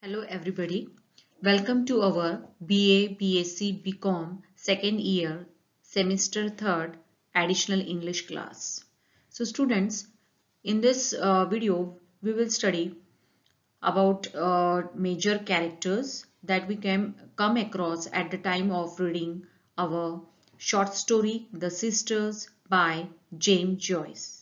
Hello everybody. Welcome to our BA, BSc, BCom second year semester third additional English class. So students, in this uh, video we will study about uh, major characters that we can come across at the time of reading our short story The Sisters by James Joyce.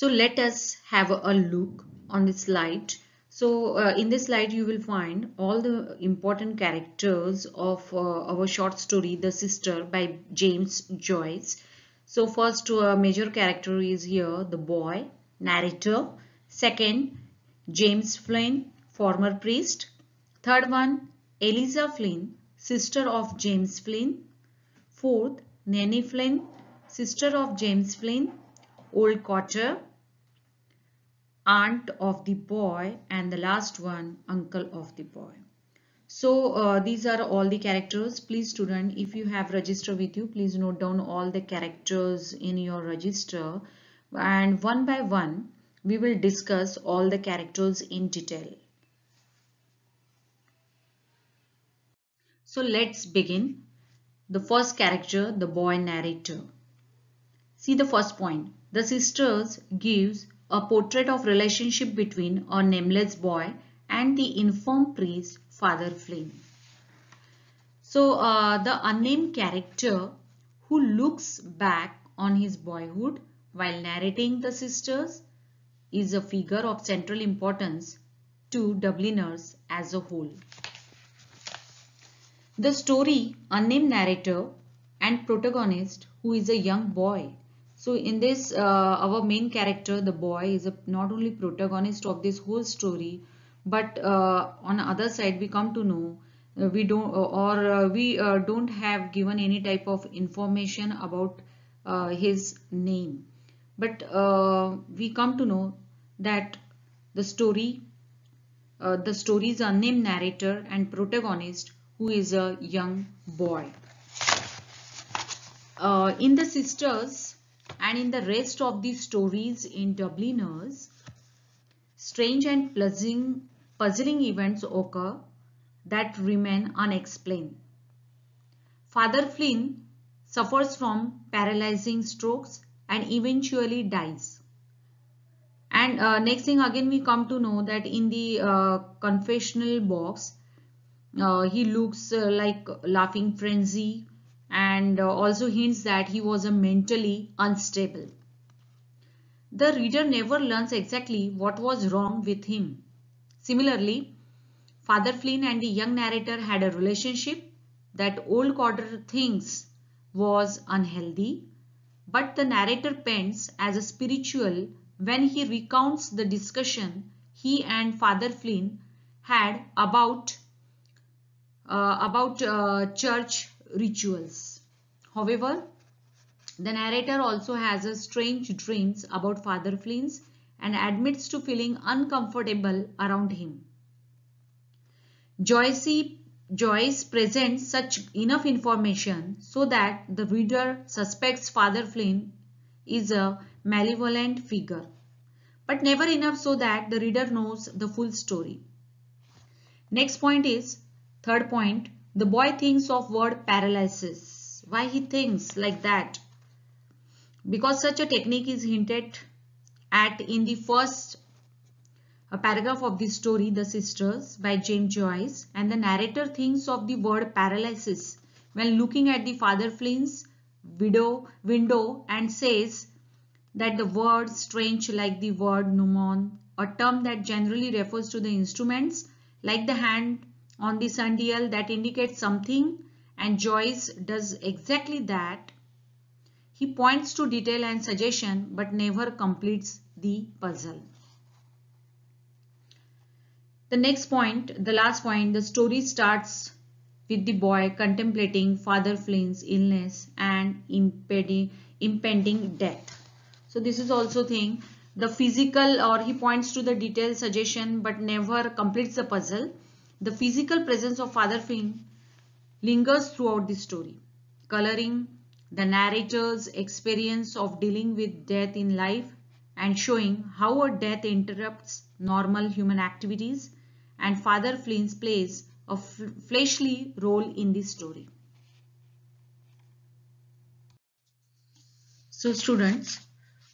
So let us have a look on this slide. So uh, in this slide you will find all the important characters of uh, our short story The Sister by James Joyce. So first uh, major character is here the boy, narrator. Second, James Flynn, former priest. Third one, Eliza Flynn, sister of James Flynn. Fourth, Nannie Flynn, sister of James Flynn. Old Cotter, aunt of the boy and the last one uncle of the boy. So uh, these are all the characters. Please student if you have register with you please note down all the characters in your register. And one by one we will discuss all the characters in detail. So let's begin. The first character the boy narrator. See the first point. The sisters gives a portrait of relationship between a nameless boy and the infirm priest Father Flynn. So uh, the unnamed character who looks back on his boyhood while narrating the sisters is a figure of central importance to Dubliners as a whole. The story unnamed narrator and protagonist who is a young boy so in this, uh, our main character, the boy, is a, not only protagonist of this whole story, but uh, on the other side, we come to know uh, we don't or uh, we uh, don't have given any type of information about uh, his name, but we come to know that the story, the story's unnamed narrator and protagonist who is a young boy. in the sisters and in the rest of the stories in Dubliners, strange and puzzling, puzzling events occur that remain unexplained. Father Flynn suffers from paralyzing strokes and eventually dies. And uh, next thing again we come to know that in the uh, confessional box, uh, he looks uh, like laughing frenzy and uh, also hints that he was a mentally unstable. The reader never learns exactly what was wrong with him. Similarly, Father Flynn and the young narrator had a relationship that old Cotter thinks was unhealthy, but the narrator pens as a spiritual when he recounts the discussion he and Father Flynn had about uh, about uh, church rituals. However, the narrator also has a strange dreams about Father Flynn's and admits to feeling uncomfortable around him. Joyce, Joyce presents such enough information so that the reader suspects Father Flynn is a malevolent figure, but never enough so that the reader knows the full story. Next point is, third point, the boy thinks of word paralysis. Why he thinks like that? Because such a technique is hinted at in the first paragraph of the story The Sisters by James Joyce and the narrator thinks of the word paralysis when looking at the Father Flynn's widow window and says that the word strange like the word gnomon, a term that generally refers to the instruments like the hand on the sundial that indicates something and Joyce does exactly that. He points to detail and suggestion but never completes the puzzle. The next point, the last point, the story starts with the boy contemplating Father Flynn's illness and impending, death. So this is also thing, the physical or he points to the detailed suggestion but never completes the puzzle. The physical presence of Father Flynn lingers throughout the story, coloring the narrator's experience of dealing with death in life and showing how a death interrupts normal human activities and Father Flynn plays a fleshly role in this story. So students,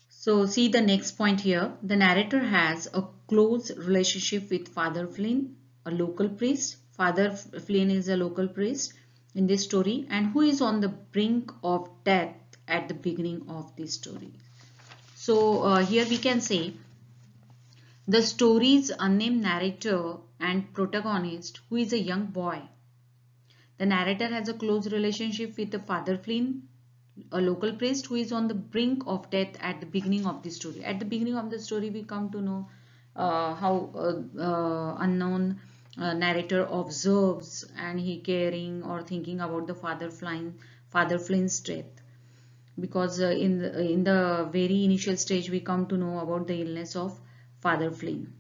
so see the next point here. The narrator has a close relationship with Father Flynn, a local priest. Father Flynn is a local priest in this story and who is on the brink of death at the beginning of this story. So uh, here we can say the story's unnamed narrator and protagonist who is a young boy. The narrator has a close relationship with the Father Flynn a local priest who is on the brink of death at the beginning of the story. At the beginning of the story, we come to know uh, how uh, uh, unknown uh, narrator observes and he caring or thinking about the father Flynn, father Flynn's death. Because uh, in the, in the very initial stage, we come to know about the illness of Father Flynn.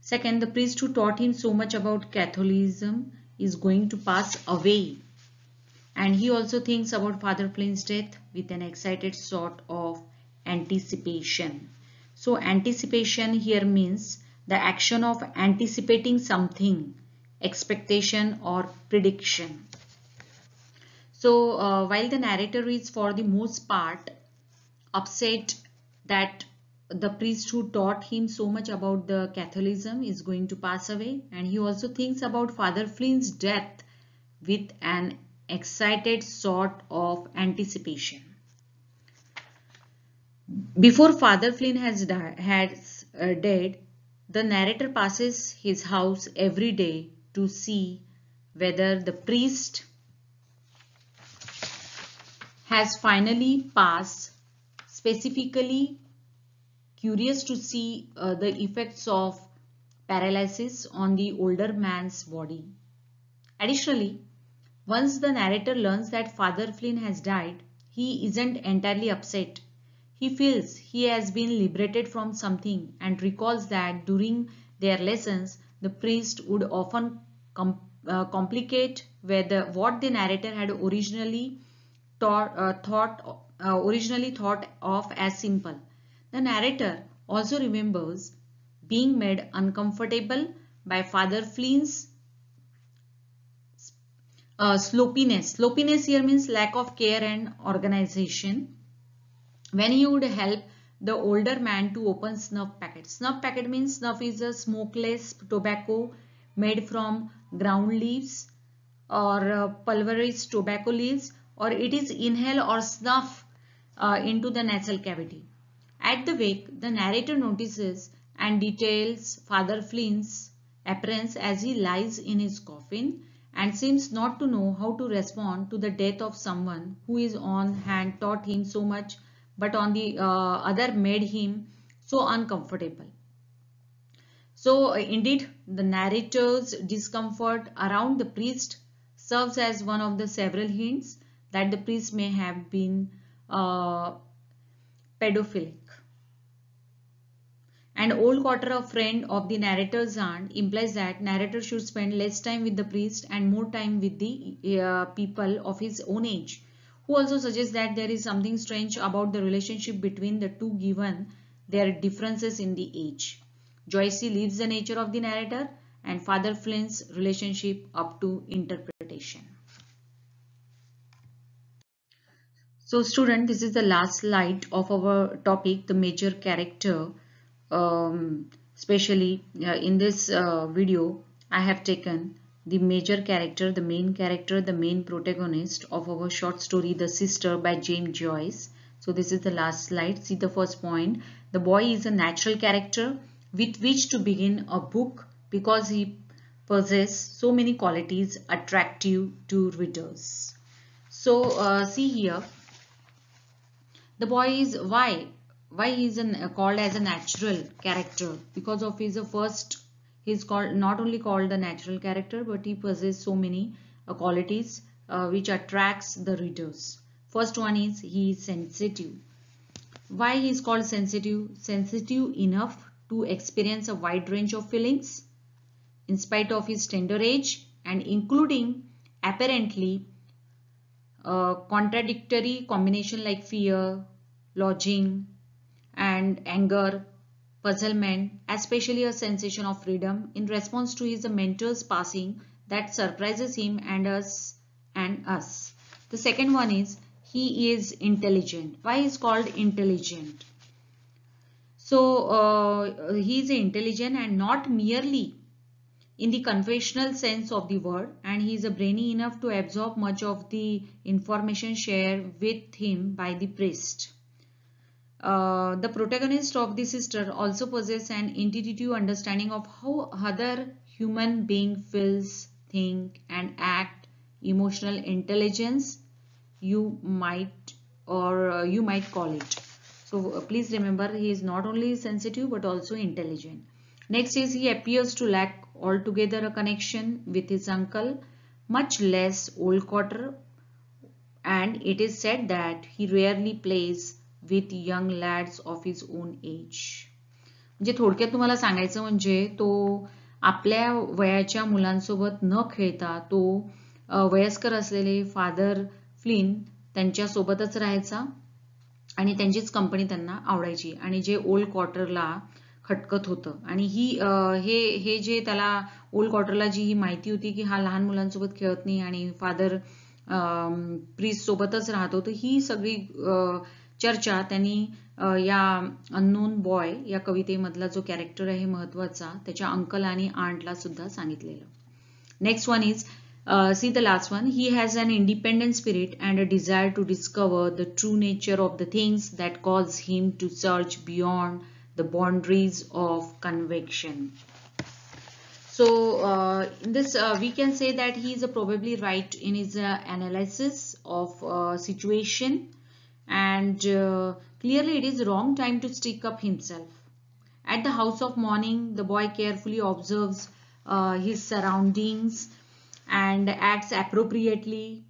Second, the priest who taught him so much about Catholicism is going to pass away and he also thinks about Father Flynn's death with an excited sort of anticipation. So anticipation here means the action of anticipating something, expectation or prediction. So uh, while the narrator is for the most part upset that the priest who taught him so much about the Catholicism is going to pass away and he also thinks about Father Flynn's death with an excited sort of anticipation. Before Father Flynn has has uh, died, the narrator passes his house every day to see whether the priest has finally passed, specifically curious to see uh, the effects of paralysis on the older man's body. Additionally, once the narrator learns that Father Flynn has died, he isn't entirely upset. He feels he has been liberated from something and recalls that during their lessons, the priest would often com uh, complicate whether what the narrator had originally taught, uh, thought uh, originally thought of as simple. The narrator also remembers being made uncomfortable by Father Flynn's uh, sloppiness. Sloppiness here means lack of care and organization. When he would help the older man to open snuff packet. Snuff packet means snuff is a smokeless tobacco made from ground leaves or uh, pulverized tobacco leaves or it is inhale or snuff uh, into the nasal cavity. At the wake, the narrator notices and details Father Flynn's appearance as he lies in his coffin and seems not to know how to respond to the death of someone who is on hand taught him so much but on the uh, other made him so uncomfortable. So uh, indeed the narrator's discomfort around the priest serves as one of the several hints that the priest may have been uh, pedophilic. An old Cotter of friend of the narrator's aunt implies that narrator should spend less time with the priest and more time with the uh, people of his own age. Who also suggests that there is something strange about the relationship between the two given their differences in the age. Joyce leaves the nature of the narrator and Father Flynn's relationship up to interpretation. So student, this is the last slide of our topic, the major character um, especially uh, in this uh, video I have taken the major character, the main character, the main protagonist of our short story The Sister by James Joyce. So this is the last slide. See the first point. The boy is a natural character with which to begin a book because he possesses so many qualities attractive to readers. So uh, see here. The boy is why why he is called as a natural character because of his first he is called not only called the natural character but he possesses so many uh, qualities uh, which attracts the readers. First one is he is sensitive. Why he is called sensitive? Sensitive enough to experience a wide range of feelings in spite of his tender age and including apparently uh, contradictory combination like fear, lodging, and anger, puzzlement, especially a sensation of freedom in response to his mentor's passing that surprises him and us and us. The second one is he is intelligent. Why is called intelligent? So uh, he is intelligent and not merely in the conventional sense of the word and he is brainy enough to absorb much of the information shared with him by the priest. Uh, the protagonist of the sister also possesses an intuitive understanding of how other human being feels, think and act, emotional intelligence you might or uh, you might call it. So uh, please remember he is not only sensitive but also intelligent. Next is he appears to lack altogether a connection with his uncle, much less old Cotter and it is said that he rarely plays with young lads of his own age म्हणजे थोडक्यात तुम्हाला सांगायचं म्हणजे तो आपल्या वयाच्या मुलांसोबत न खेळता तो वयस्कर असलेले फादर फ्लिन त्यांच्या सोबतच राहायचा आणि त्यांचीच कंपनी त्यांना आवडायची आणि जे ओल्ड क्वार्टरला खटकत होतं. आणि ही हे हे जे त्याला ओल्ड क्वार्टरला जी ही माहिती होती की हा लहान मुलांसोबत खेळत नाही आणि फादर प्रीस सोबतच राहतो तर ही सगळी चर्चा त्यांनी या अननोन बॉय या कवितेमधला जो कॅरेक्टर आहे महत्वाचा त्याच्या अंकल आणि आंटला सुद्धा सांगितलेलं next one is Uh, see the last one. He has an independent spirit and a desire to discover the true nature of the things that cause him to search beyond the boundaries of conviction. So uh, in this uh, we can say that he is probably right in his uh, analysis of uh, situation and uh, clearly it is wrong time to stick up himself. At the house of mourning, the boy carefully observes his surroundings and acts appropriately.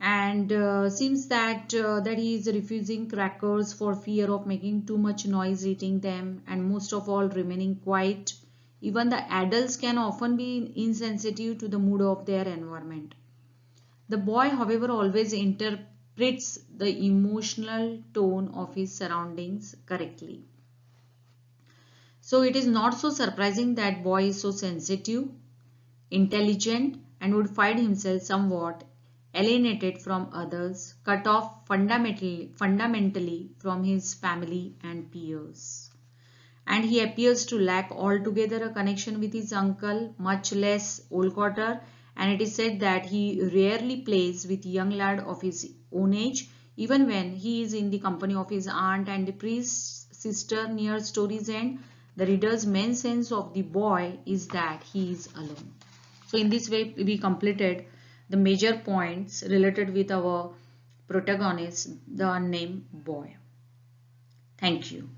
And uh, seems that uh, that he is refusing crackers for fear of making too much noise eating them and most of all remaining quiet. Even the adults can often be insensitive to the mood of their environment. The boy however always interprets the emotional tone of his surroundings correctly so it is not so surprising that boy is so sensitive intelligent and would find himself somewhat alienated from others, cut off fundamentally, fundamentally from his family and peers. And he appears to lack altogether a connection with his uncle, much less old Cotter, and it is said that he rarely plays with young lad of his own age, even when he is in the company of his aunt and the priest's sister near story's end. The reader's main sense of the boy is that he is alone. So in this way we completed the major points related with our protagonist, the unnamed boy. Thank you.